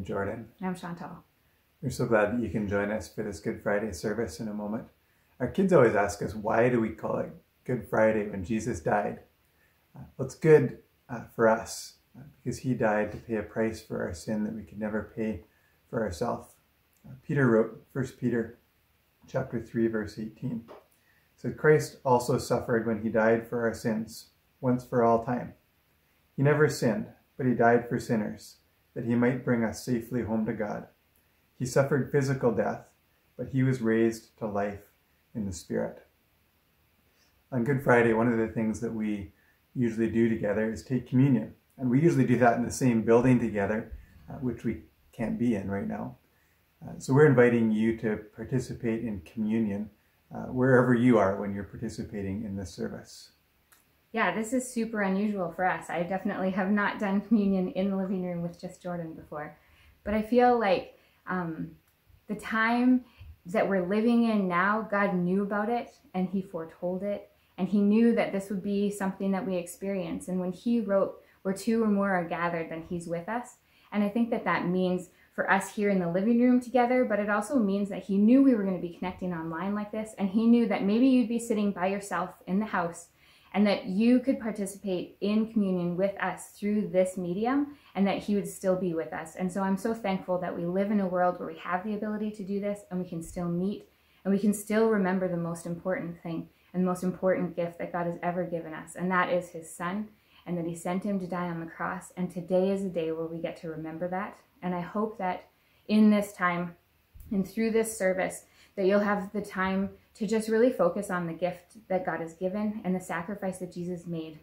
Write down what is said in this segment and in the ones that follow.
I'm Jordan. I'm Chantal. We're so glad that you can join us for this Good Friday service in a moment. Our kids always ask us, why do we call it Good Friday when Jesus died? Uh, well, it's good uh, for us uh, because he died to pay a price for our sin that we could never pay for ourselves. Uh, Peter wrote, 1 Peter chapter 3, verse 18, said, Christ also suffered when he died for our sins, once for all time. He never sinned, but he died for sinners, that he might bring us safely home to God. He suffered physical death, but he was raised to life in the Spirit. On Good Friday, one of the things that we usually do together is take communion. And we usually do that in the same building together, uh, which we can't be in right now. Uh, so we're inviting you to participate in communion uh, wherever you are when you're participating in this service. Yeah, this is super unusual for us. I definitely have not done communion in the living room with just Jordan before. But I feel like um, the time that we're living in now, God knew about it and He foretold it. And He knew that this would be something that we experience. And when He wrote, Where two or more are gathered, then He's with us. And I think that that means for us here in the living room together, but it also means that He knew we were going to be connecting online like this. And He knew that maybe you'd be sitting by yourself in the house and that you could participate in communion with us through this medium and that he would still be with us. And so I'm so thankful that we live in a world where we have the ability to do this and we can still meet and we can still remember the most important thing and the most important gift that God has ever given us, and that is his son and that he sent him to die on the cross. And today is a day where we get to remember that. And I hope that in this time and through this service that you'll have the time to just really focus on the gift that God has given and the sacrifice that Jesus made.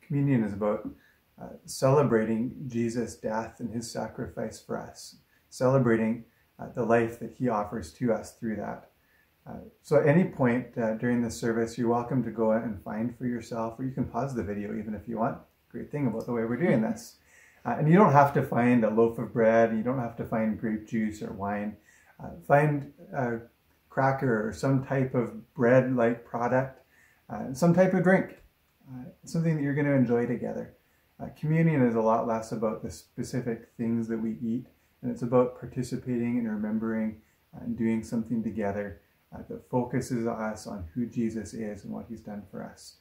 Communion is about uh, celebrating Jesus' death and his sacrifice for us, celebrating uh, the life that he offers to us through that. Uh, so at any point uh, during the service, you're welcome to go out and find for yourself, or you can pause the video even if you want. Great thing about the way we're doing this. Uh, and you don't have to find a loaf of bread, you don't have to find grape juice or wine. Uh, find cracker or some type of bread-like product, uh, some type of drink, uh, something that you're going to enjoy together. Uh, communion is a lot less about the specific things that we eat, and it's about participating and remembering and doing something together uh, that focuses us on who Jesus is and what he's done for us.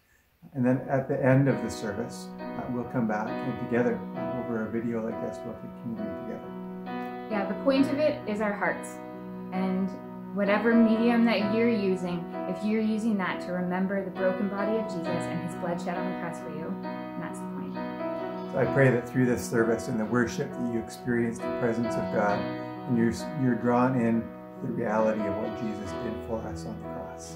And then at the end of the service, uh, we'll come back and together uh, over a video like this, we'll take communion together. Yeah, the point of it is our hearts. And whatever medium that you're using, if you're using that to remember the broken body of Jesus and his blood shed on the cross for you, that's the point. So I pray that through this service and the worship that you experience the presence of God and you're, you're drawn in the reality of what Jesus did for us on the cross.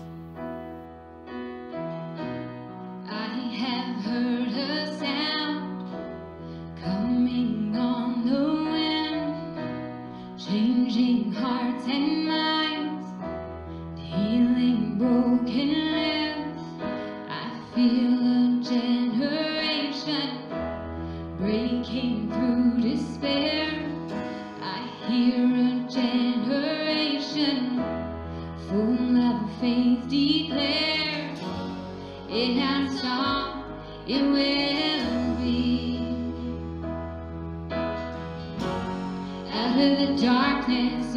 came through despair. I hear a generation full of faith declare, It has come. it will be. Out of the darkness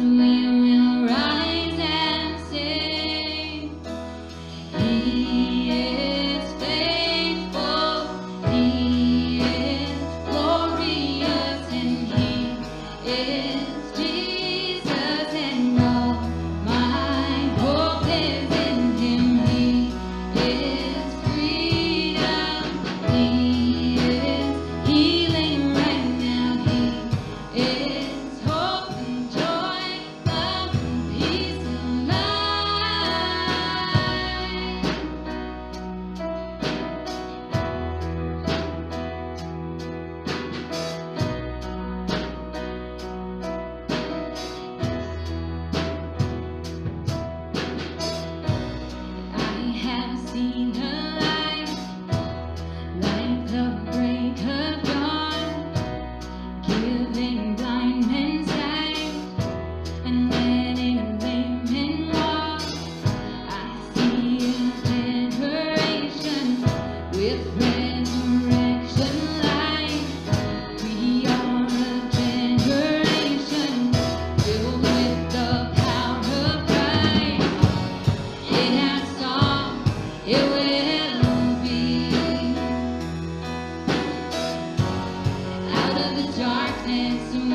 és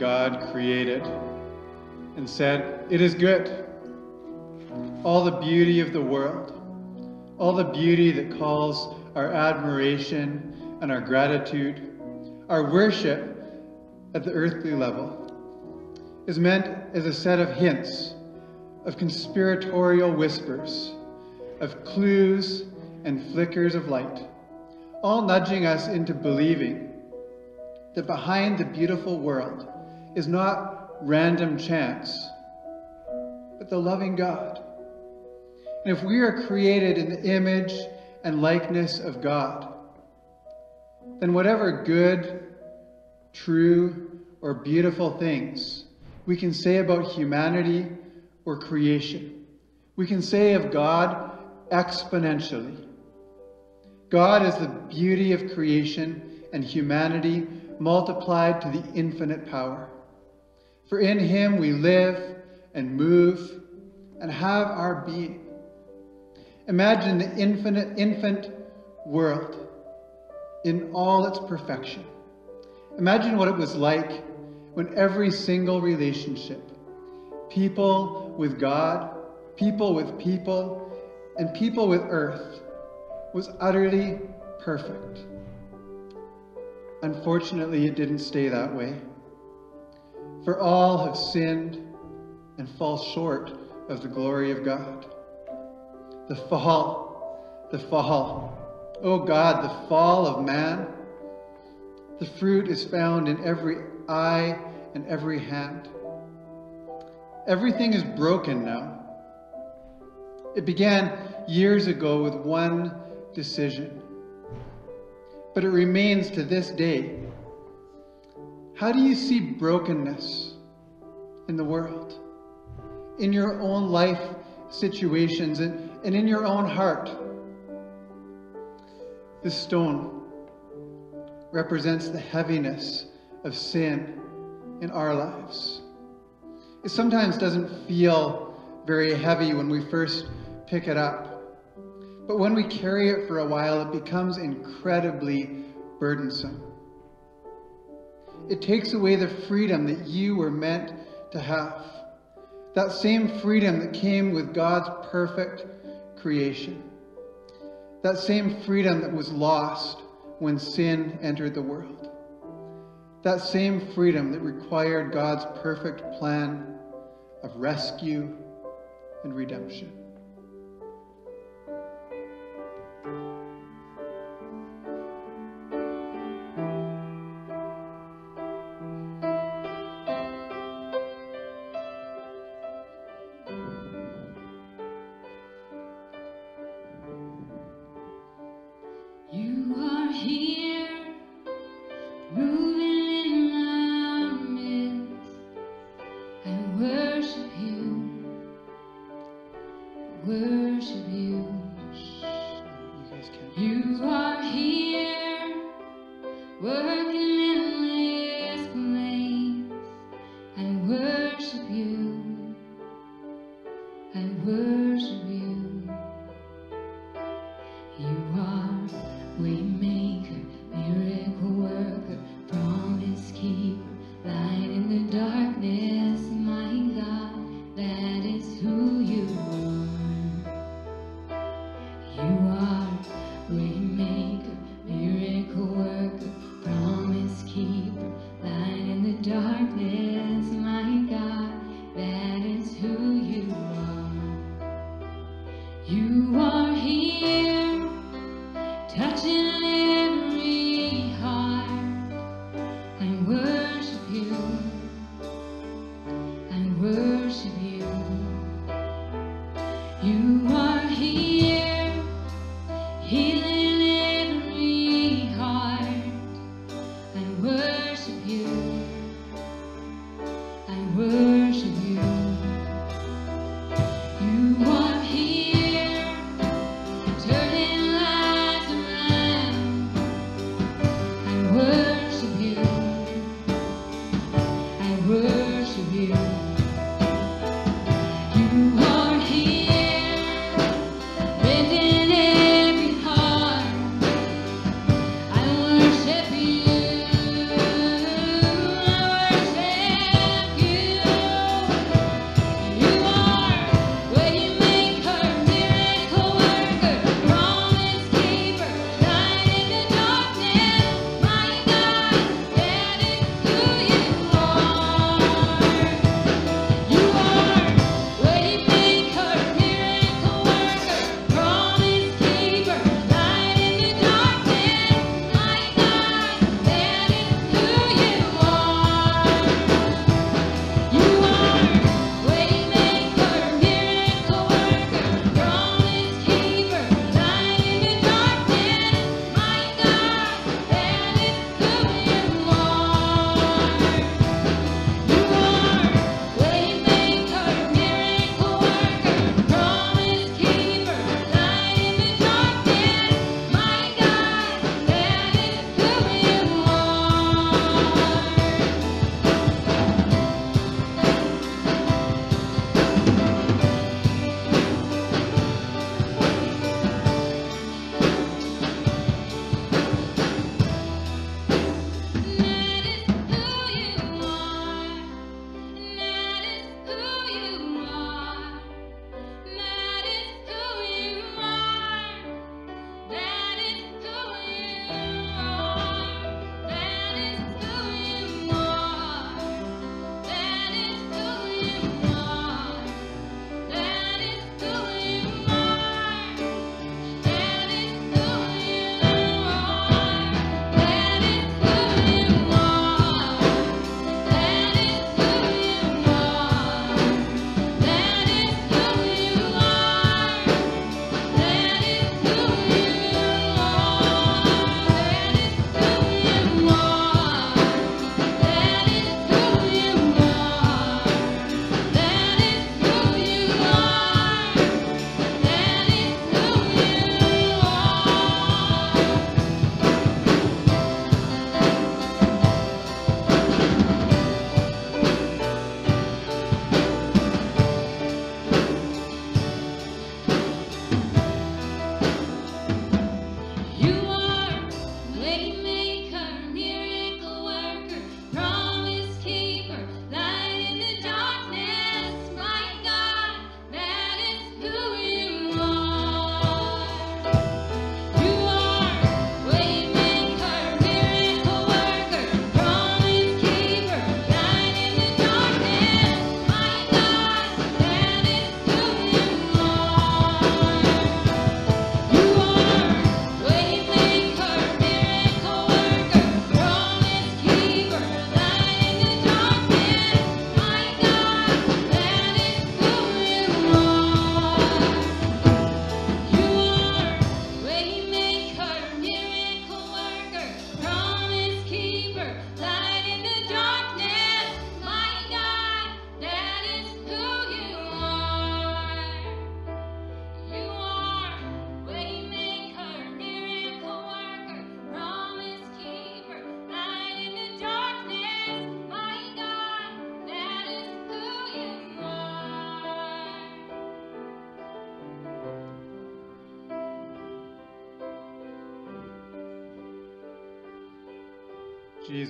God created and said, It is good. All the beauty of the world, all the beauty that calls our admiration and our gratitude, our worship at the earthly level, is meant as a set of hints, of conspiratorial whispers, of clues and flickers of light, all nudging us into believing that behind the beautiful world is not random chance, but the loving God. And if we are created in the image and likeness of God, then whatever good, true, or beautiful things we can say about humanity or creation, we can say of God exponentially. God is the beauty of creation and humanity multiplied to the infinite power. For in him we live and move and have our being. Imagine the infinite infant world in all its perfection. Imagine what it was like when every single relationship, people with God, people with people, and people with earth, was utterly perfect. Unfortunately, it didn't stay that way. For all have sinned and fall short of the glory of God. The fall, the fall. Oh God, the fall of man. The fruit is found in every eye and every hand. Everything is broken now. It began years ago with one decision but it remains to this day. How do you see brokenness in the world, in your own life situations, and, and in your own heart? This stone represents the heaviness of sin in our lives. It sometimes doesn't feel very heavy when we first pick it up. But when we carry it for a while, it becomes incredibly burdensome. It takes away the freedom that you were meant to have. That same freedom that came with God's perfect creation. That same freedom that was lost when sin entered the world. That same freedom that required God's perfect plan of rescue and redemption.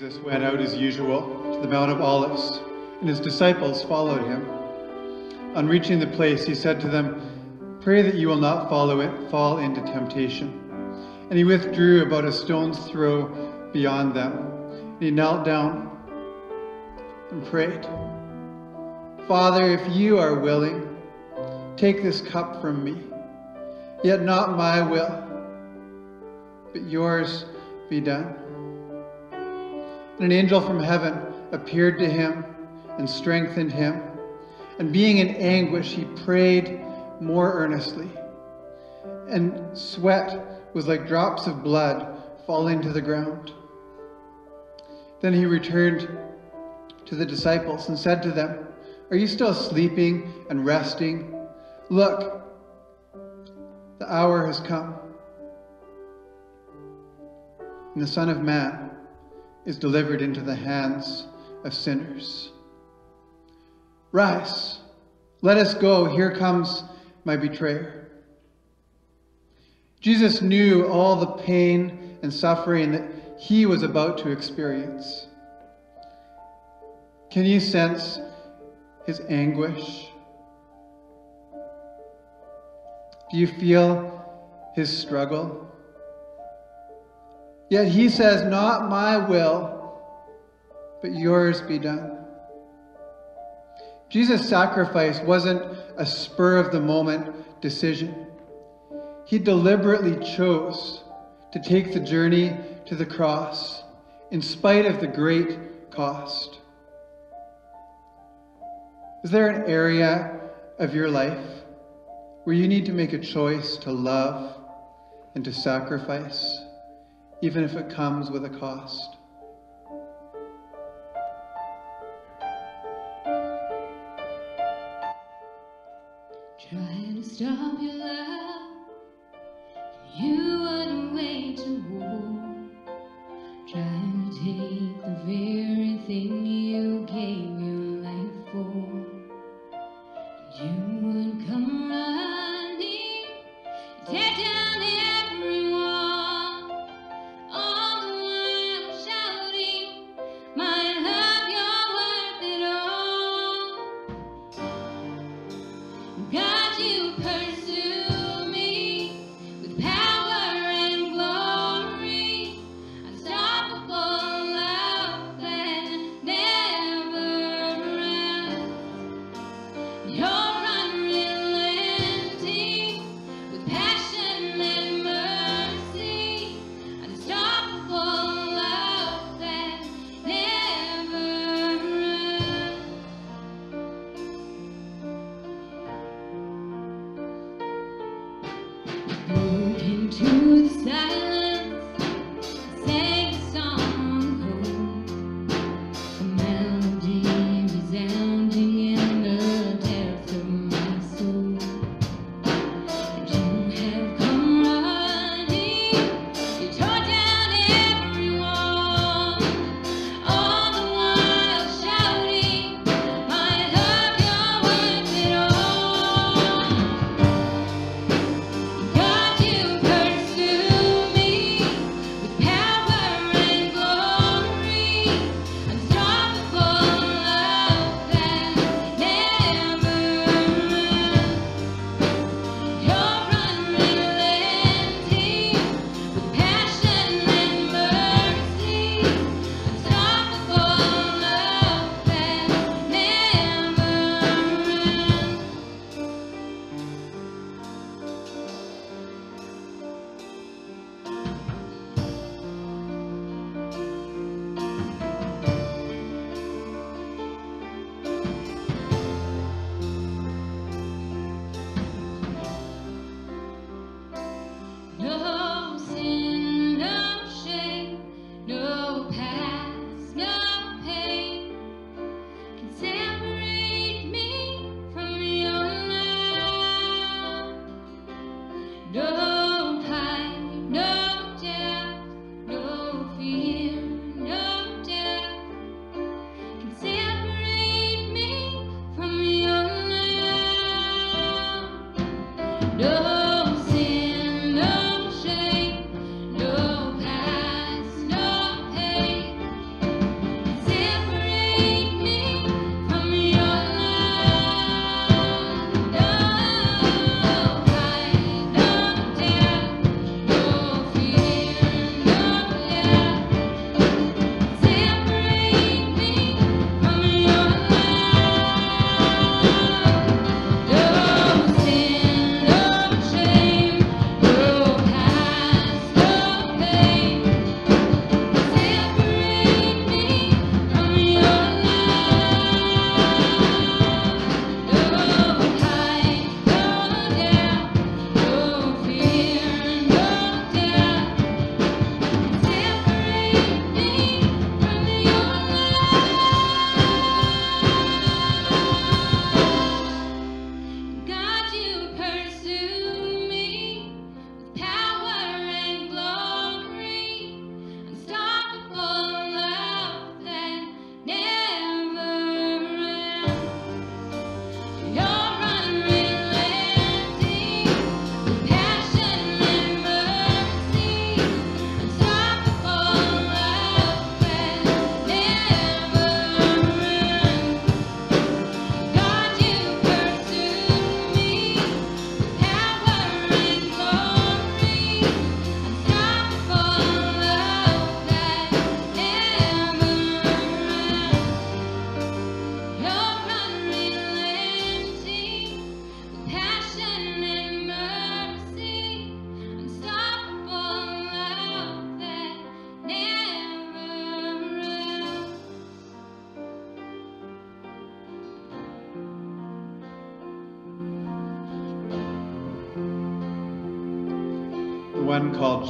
Jesus went out as usual to the Mount of Olives, and his disciples followed him. On reaching the place, he said to them, Pray that you will not follow it, fall into temptation. And he withdrew about a stone's throw beyond them. And he knelt down and prayed, Father, if you are willing, take this cup from me, yet not my will, but yours be done. And an angel from heaven appeared to him and strengthened him. And being in anguish, he prayed more earnestly. And sweat was like drops of blood falling to the ground. Then he returned to the disciples and said to them, Are you still sleeping and resting? Look, the hour has come. And the Son of Man is delivered into the hands of sinners. Rise, let us go. Here comes my betrayer. Jesus knew all the pain and suffering that he was about to experience. Can you sense his anguish? Do you feel his struggle? Yet he says, Not my will, but yours be done. Jesus' sacrifice wasn't a spur of the moment decision. He deliberately chose to take the journey to the cross in spite of the great cost. Is there an area of your life where you need to make a choice to love and to sacrifice, even if it comes with a cost? Try to stop your love, you a war. Trying to take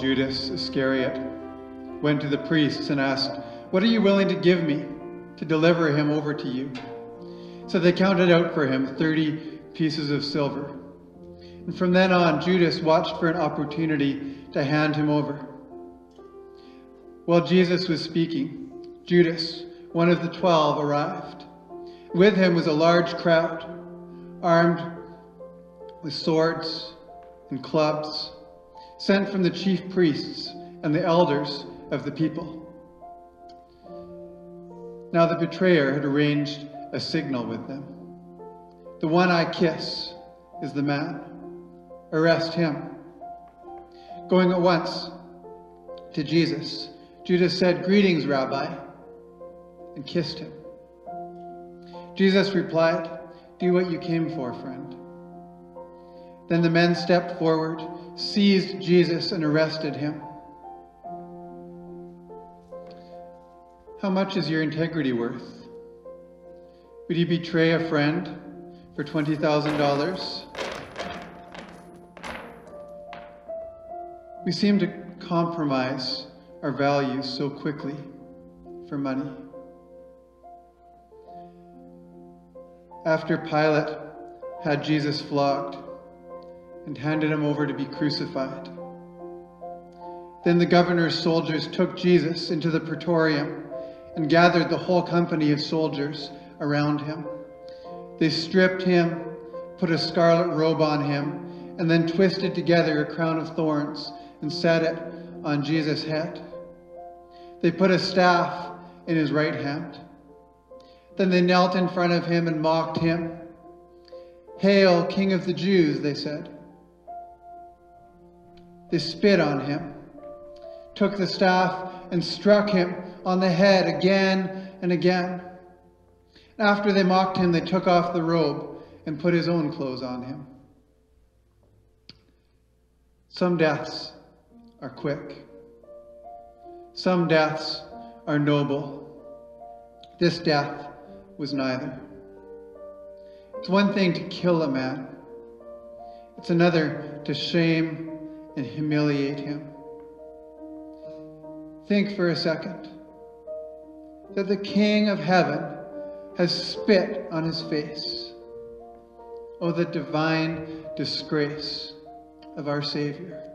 Judas Iscariot went to the priests and asked, What are you willing to give me to deliver him over to you? So they counted out for him 30 pieces of silver. And from then on, Judas watched for an opportunity to hand him over. While Jesus was speaking, Judas, one of the twelve, arrived. With him was a large crowd, armed with swords and clubs, sent from the chief priests and the elders of the people. Now the betrayer had arranged a signal with them. The one I kiss is the man. Arrest him. Going at once to Jesus, Judas said, Greetings, Rabbi, and kissed him. Jesus replied, Do what you came for, friend. Then the men stepped forward, seized Jesus, and arrested him. How much is your integrity worth? Would you betray a friend for $20,000? We seem to compromise our values so quickly for money. After Pilate had Jesus flogged and handed him over to be crucified, then the governor's soldiers took Jesus into the praetorium and gathered the whole company of soldiers around him. They stripped him, put a scarlet robe on him, and then twisted together a crown of thorns and set it on Jesus' head. They put a staff in his right hand. Then they knelt in front of him and mocked him. Hail, King of the Jews, they said. They spit on him, took the staff, and struck him on the head again and again. After they mocked him, they took off the robe and put his own clothes on him. Some deaths are quick. Some deaths are noble. This death was neither. It's one thing to kill a man. It's another to shame and humiliate him. Think for a second that the King of heaven has spit on his face. Oh, the divine disgrace of our Savior.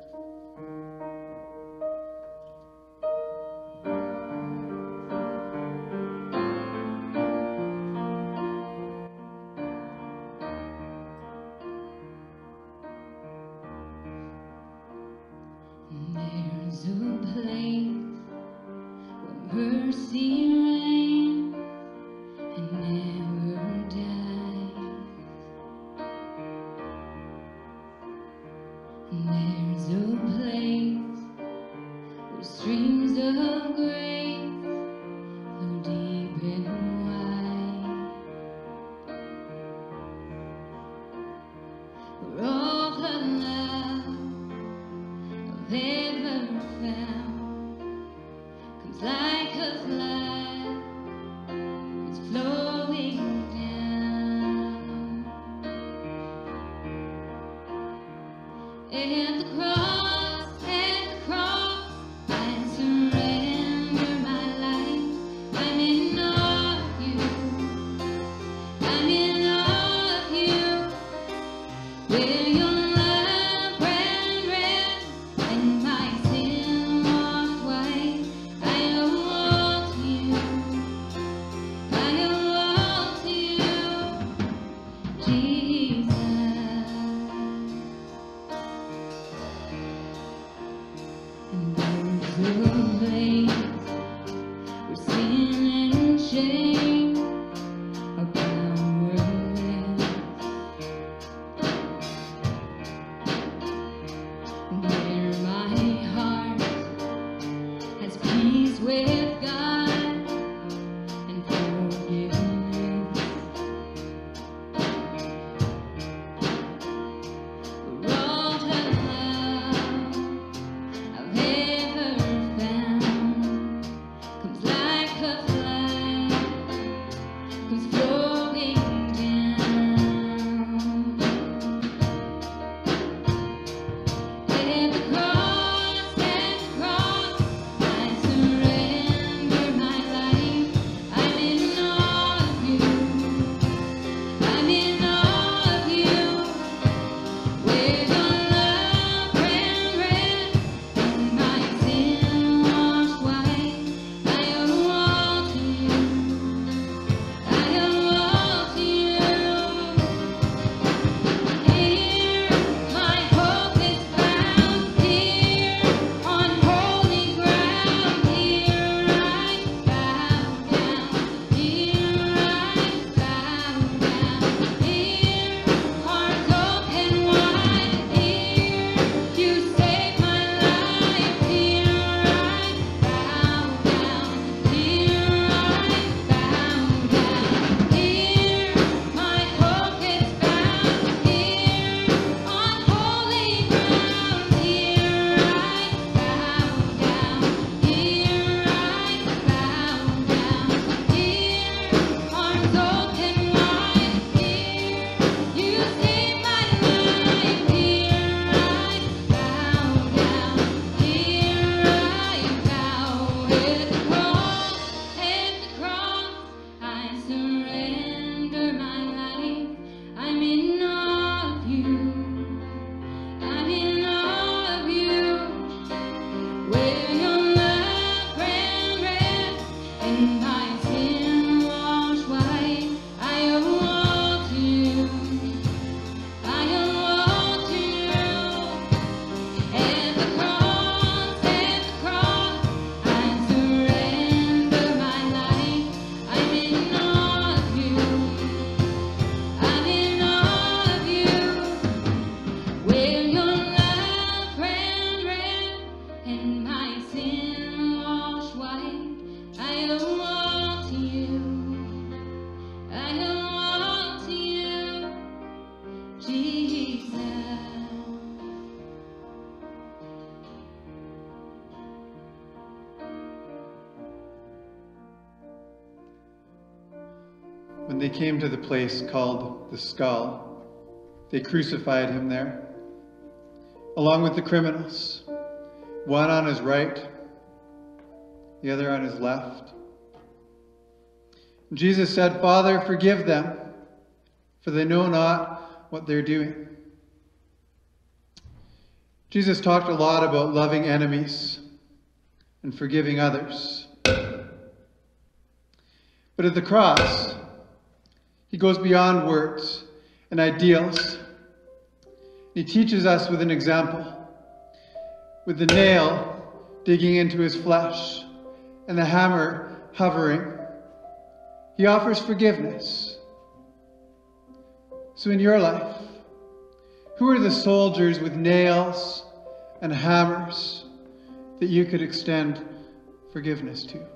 Came to the place called the skull, they crucified him there, along with the criminals, one on his right, the other on his left. Jesus said, Father, forgive them, for they know not what they're doing. Jesus talked a lot about loving enemies and forgiving others. But at the cross, he goes beyond words and ideals. He teaches us with an example, with the nail digging into his flesh and the hammer hovering. He offers forgiveness. So in your life, who are the soldiers with nails and hammers that you could extend forgiveness to?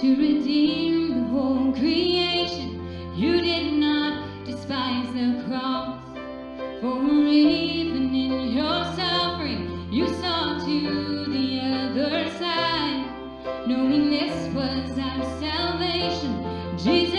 To redeem the whole creation. You did not despise the cross, for even in your suffering, you saw to the other side, knowing this was our salvation. Jesus,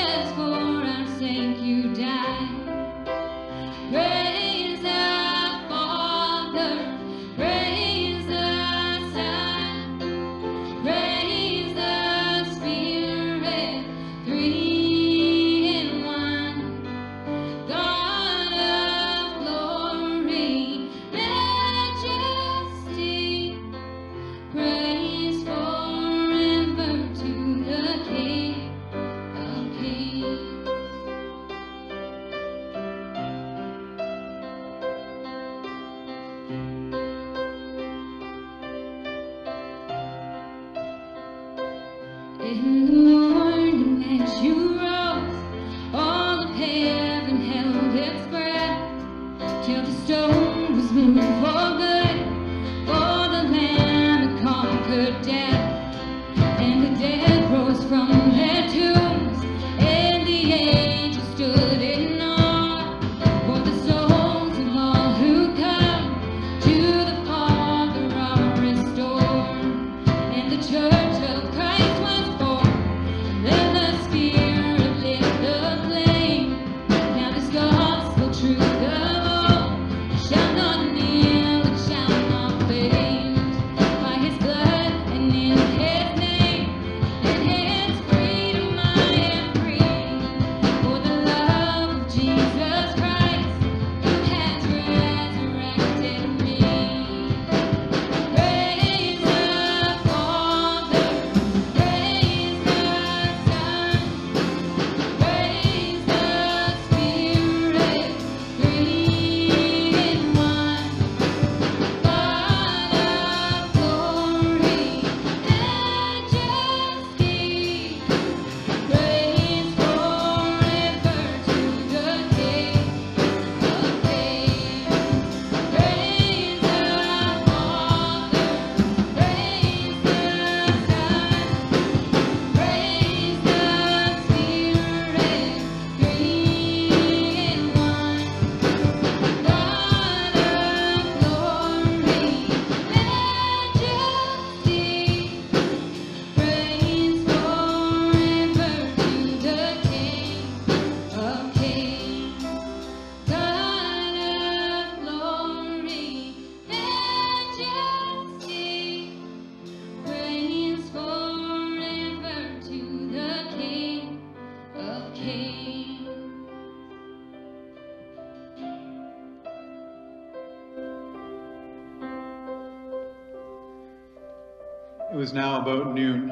was now about noon,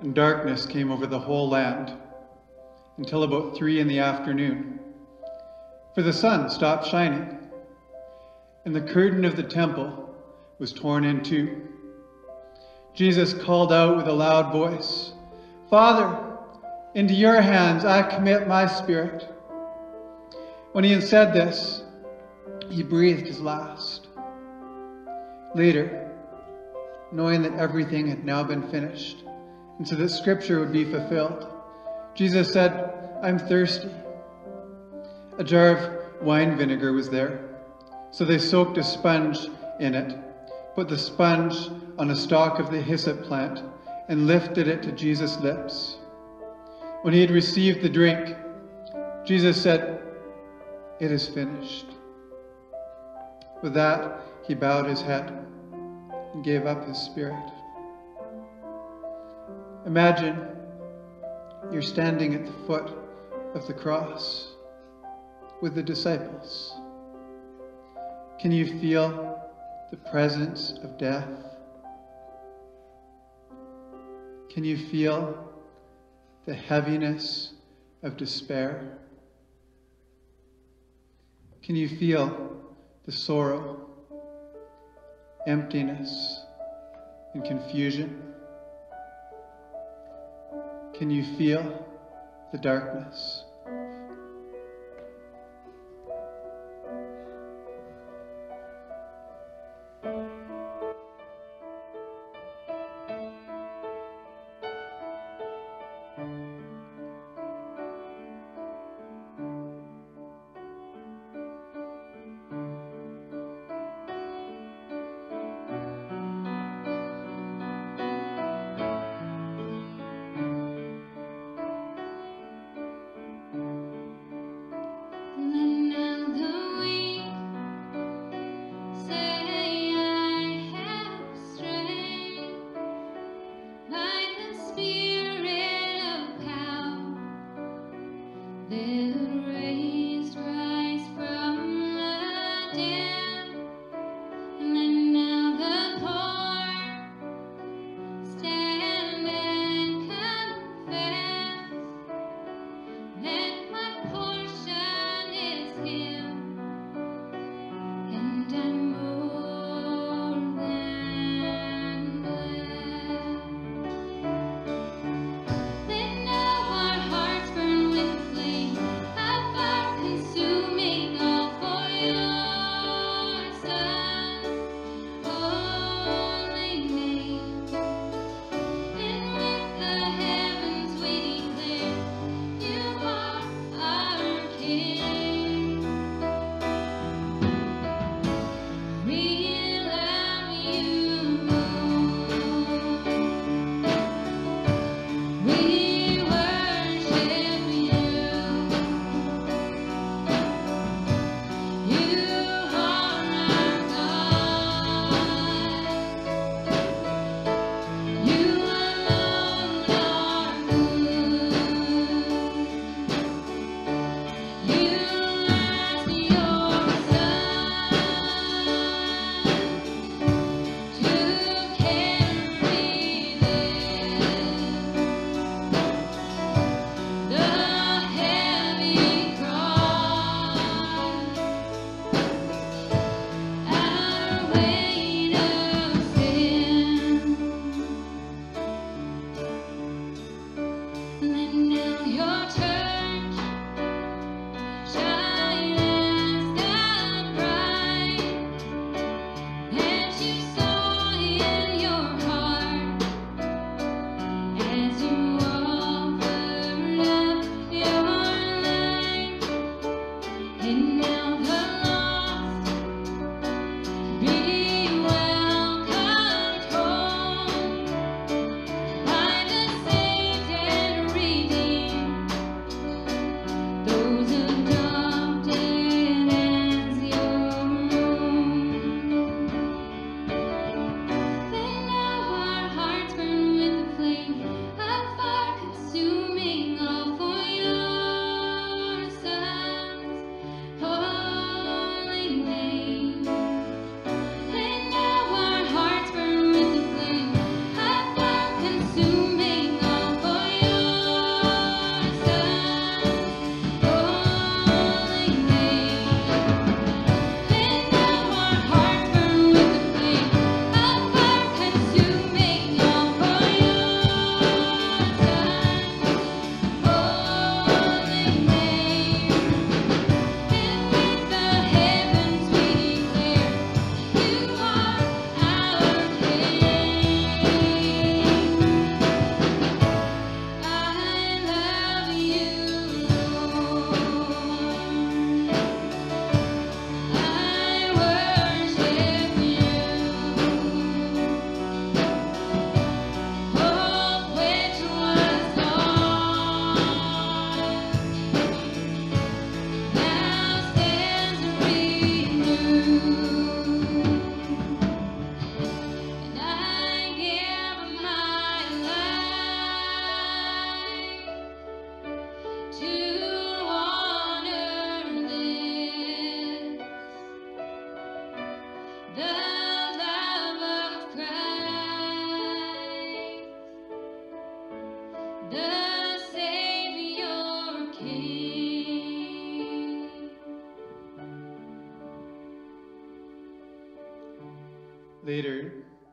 and darkness came over the whole land until about three in the afternoon. For the sun stopped shining, and the curtain of the temple was torn in two. Jesus called out with a loud voice, Father, into your hands I commit my spirit. When he had said this, he breathed his last. Later, knowing that everything had now been finished, and so that scripture would be fulfilled, Jesus said, I'm thirsty. A jar of wine vinegar was there, so they soaked a sponge in it, put the sponge on a stalk of the hyssop plant, and lifted it to Jesus' lips. When he had received the drink, Jesus said, It is finished. With that, he bowed his head and gave up his spirit. Imagine you're standing at the foot of the cross with the disciples. Can you feel the presence of death? Can you feel the heaviness of despair? Can you feel the sorrow, emptiness, and confusion? Can you feel the darkness?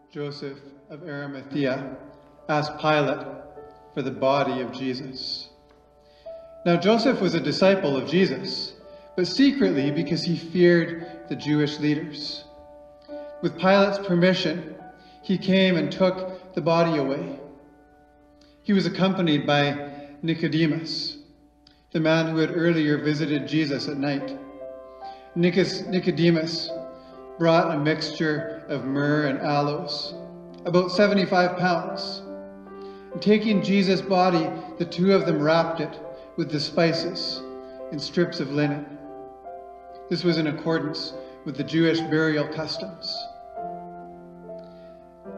Joseph of Arimathea asked Pilate for the body of Jesus. Now, Joseph was a disciple of Jesus, but secretly because he feared the Jewish leaders. With Pilate's permission, he came and took the body away. He was accompanied by Nicodemus, the man who had earlier visited Jesus at night. Nicodemus brought a mixture of myrrh and aloes, about 75 pounds. And taking Jesus' body, the two of them wrapped it with the spices in strips of linen. This was in accordance with the Jewish burial customs.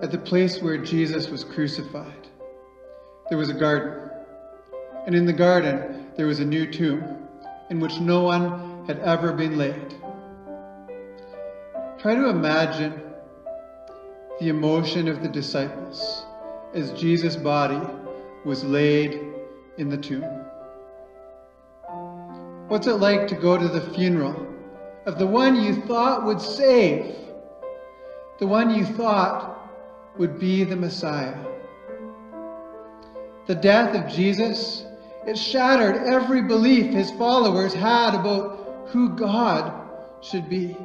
At the place where Jesus was crucified, there was a garden. And in the garden, there was a new tomb in which no one had ever been laid. Try to imagine the emotion of the disciples as Jesus' body was laid in the tomb. What's it like to go to the funeral of the one you thought would save, the one you thought would be the Messiah? The death of Jesus, it shattered every belief his followers had about who God should be.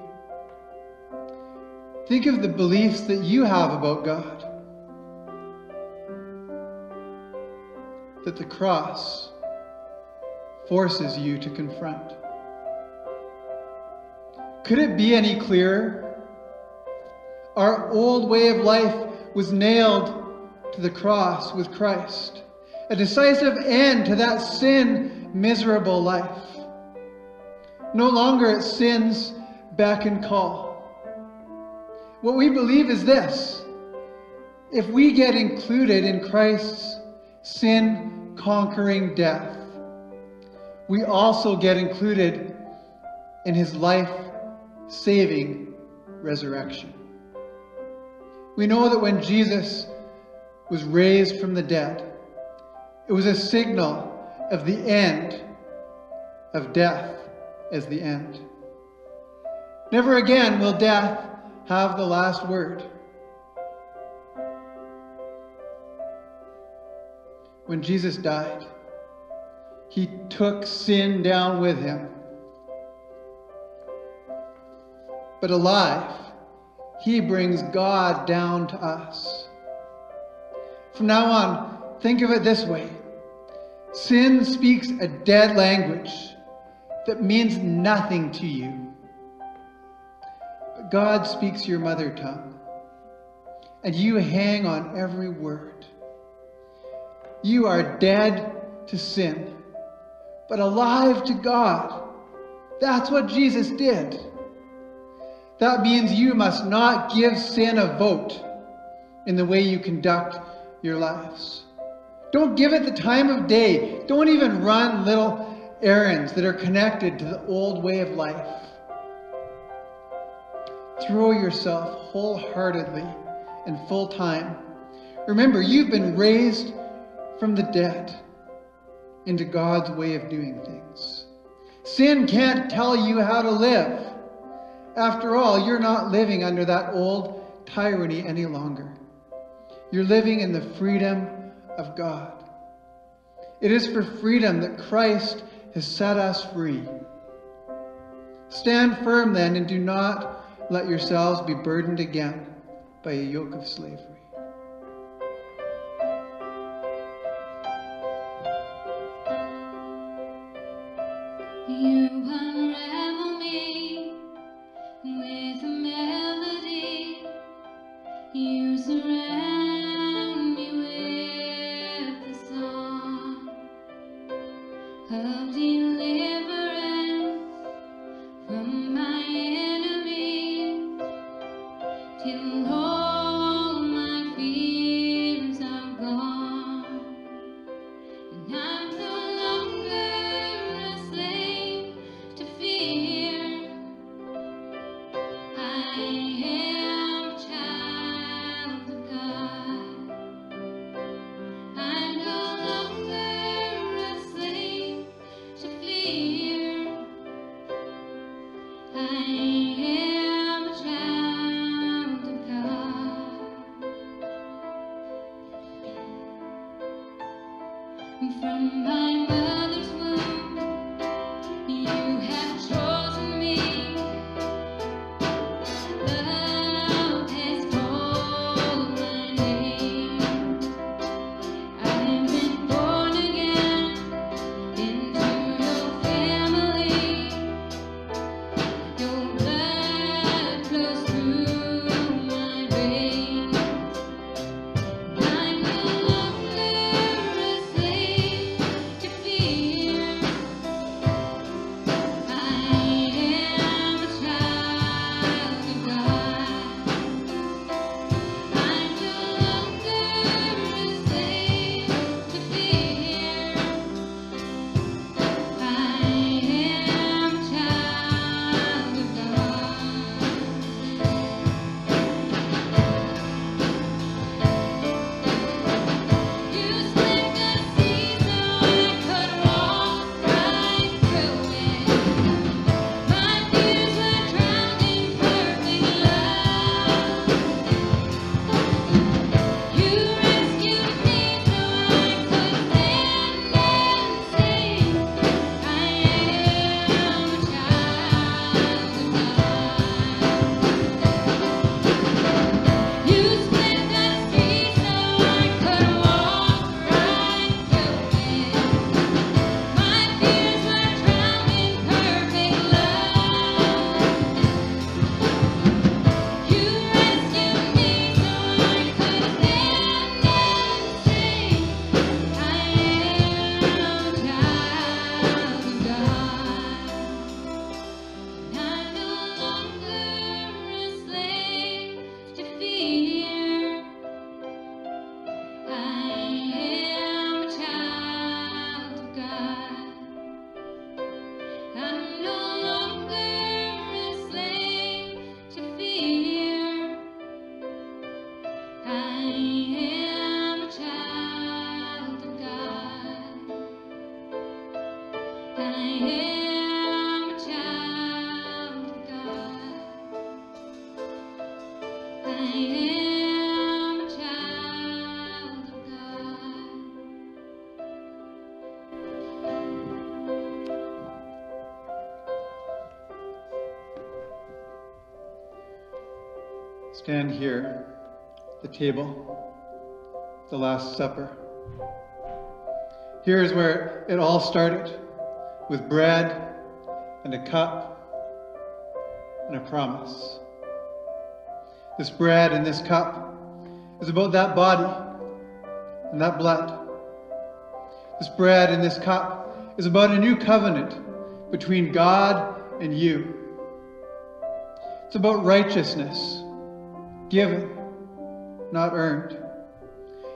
Think of the beliefs that you have about God. That the cross forces you to confront. Could it be any clearer? Our old way of life was nailed to the cross with Christ, a decisive end to that sin miserable life. No longer at sin's beck and call. What we believe is this if we get included in Christ's sin conquering death, we also get included in his life saving resurrection. We know that when Jesus was raised from the dead, it was a signal of the end of death as the end. Never again will death have the last word. When Jesus died, he took sin down with him. But alive, he brings God down to us. From now on, think of it this way sin speaks a dead language that means nothing to you. God speaks your mother tongue, and you hang on every word. You are dead to sin, but alive to God. That's what Jesus did. That means you must not give sin a vote in the way you conduct your lives. Don't give it the time of day. Don't even run little errands that are connected to the old way of life. Throw yourself wholeheartedly and full time. Remember, you've been raised from the dead into God's way of doing things. Sin can't tell you how to live. After all, you're not living under that old tyranny any longer. You're living in the freedom of God. It is for freedom that Christ has set us free. Stand firm then and do not let yourselves be burdened again by a yoke of slavery. You stand here, the table, the Last Supper. Here is where it all started with bread and a cup and a promise. This bread and this cup is about that body and that blood. This bread and this cup is about a new covenant between God and you. It's about righteousness, given, not earned.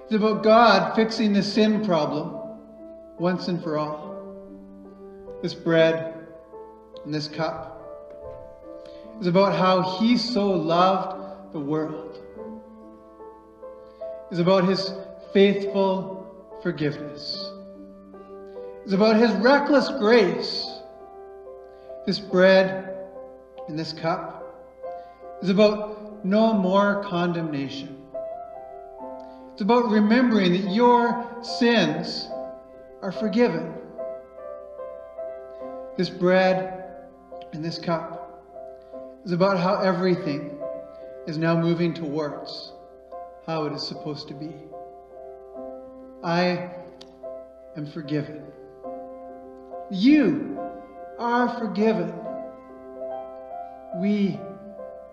It's about God fixing the sin problem once and for all. This bread and this cup is about how He so loved the world. It's about His faithful forgiveness. It's about His reckless grace. This bread and this cup is about no more condemnation. It's about remembering that your sins are forgiven. This bread and this cup is about how everything is now moving towards how it is supposed to be. I am forgiven. You are forgiven. We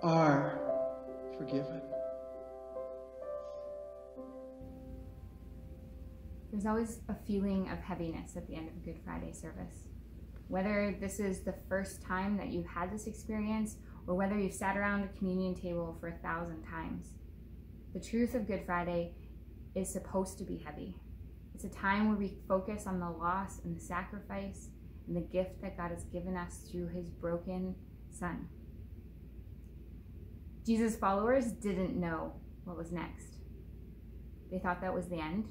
are forgiven. There's always a feeling of heaviness at the end of a Good Friday service. Whether this is the first time that you've had this experience or whether you've sat around a communion table for a thousand times, the truth of Good Friday is supposed to be heavy. It's a time where we focus on the loss and the sacrifice and the gift that God has given us through his broken son. Jesus' followers didn't know what was next. They thought that was the end,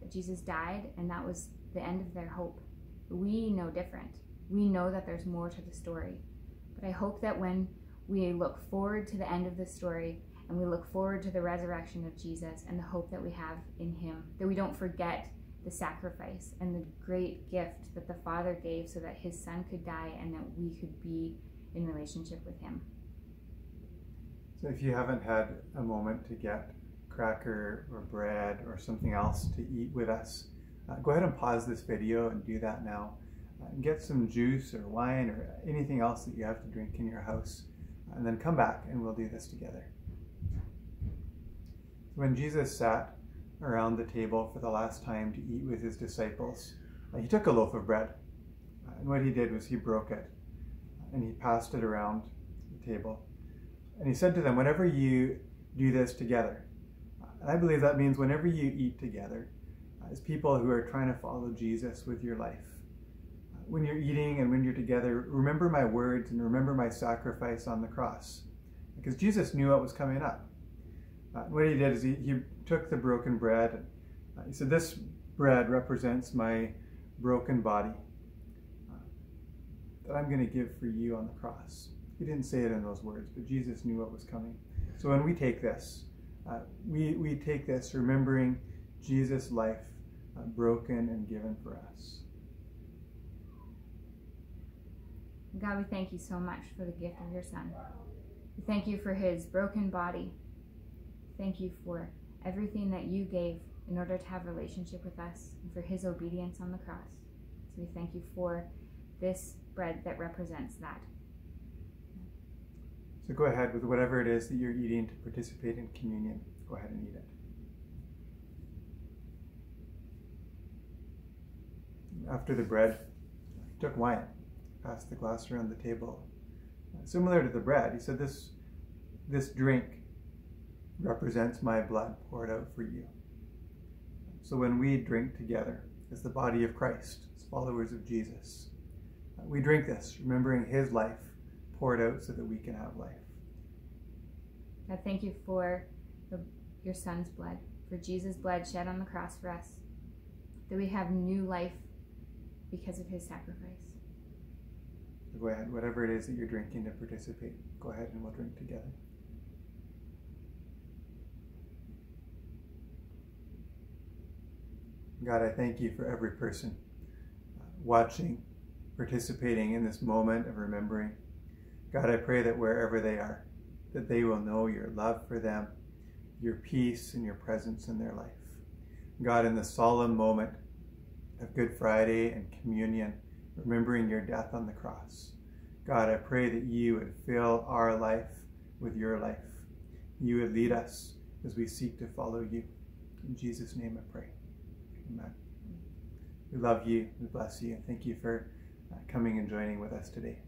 that Jesus died, and that was the end of their hope. We know different. We know that there's more to the story. But I hope that when we look forward to the end of the story and we look forward to the resurrection of Jesus and the hope that we have in him, that we don't forget the sacrifice and the great gift that the Father gave so that his son could die and that we could be in relationship with him. So if you haven't had a moment to get cracker or bread or something else to eat with us, uh, go ahead and pause this video and do that now. Uh, get some juice or wine or anything else that you have to drink in your house. Uh, and then come back and we'll do this together. When Jesus sat around the table for the last time to eat with his disciples, uh, he took a loaf of bread. Uh, and what he did was he broke it and he passed it around the table. And he said to them, Whenever you do this together, and I believe that means whenever you eat together, as people who are trying to follow Jesus with your life, when you're eating and when you're together, remember my words and remember my sacrifice on the cross. Because Jesus knew what was coming up. Uh, what he did is he, he took the broken bread. And, uh, he said, This bread represents my broken body uh, that I'm going to give for you on the cross. He didn't say it in those words, but Jesus knew what was coming. So when we take this, uh, we, we take this remembering Jesus' life uh, broken and given for us. God, we thank you so much for the gift of your Son. We thank you for his broken body. Thank you for everything that you gave in order to have relationship with us and for his obedience on the cross. So we thank you for this bread that represents that. So go ahead with whatever it is that you're eating to participate in communion. Go ahead and eat it. After the bread, he took wine, passed the glass around the table. Similar to the bread, he said, This, this drink represents my blood poured out for you. So when we drink together as the body of Christ, as followers of Jesus, we drink this, remembering his life poured out so that we can have life. I thank you for the, your son's blood, for Jesus' blood shed on the cross for us, that we have new life because of his sacrifice. Go ahead, whatever it is that you're drinking to participate, go ahead and we'll drink together. God, I thank you for every person uh, watching, participating in this moment of remembering. God, I pray that wherever they are, that they will know your love for them, your peace, and your presence in their life. God, in the solemn moment of Good Friday and communion, remembering your death on the cross, God, I pray that you would fill our life with your life. You would lead us as we seek to follow you. In Jesus' name I pray. Amen. We love you. We bless you. And thank you for uh, coming and joining with us today.